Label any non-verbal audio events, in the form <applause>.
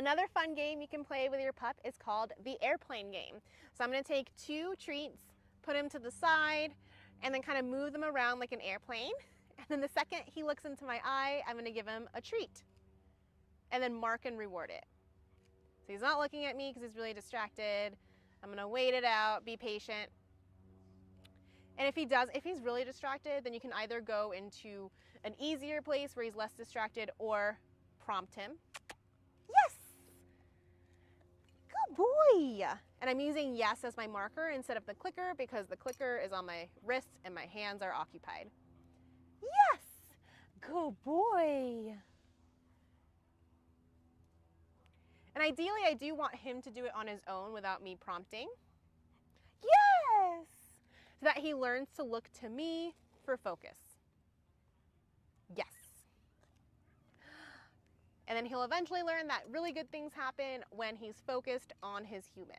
Another fun game you can play with your pup is called the airplane game. So I'm gonna take two treats, put them to the side, and then kind of move them around like an airplane. <laughs> And then the second he looks into my eye, I'm gonna give him a treat. And then mark and reward it. So he's not looking at me because he's really distracted. I'm gonna wait it out, be patient. And if he does, if he's really distracted, then you can either go into an easier place where he's less distracted or prompt him. Yes! And I'm using yes as my marker instead of the clicker because the clicker is on my wrist and my hands are occupied. Yes! Good boy! And ideally, I do want him to do it on his own without me prompting. Yes! So that he learns to look to me for focus. Yes. And then he'll eventually learn that really good things happen when he's focused on his human.